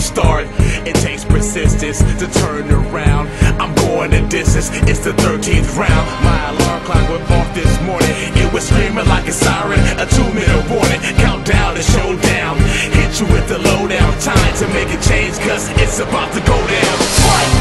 start. It takes persistence to turn around. I'm going the distance, it's the 13th round. My alarm clock went off this morning. It was screaming like a siren, a two minute warning. Countdown to showdown. Hit you with the lowdown. Time to make a change, cause it's about to go down. Fight!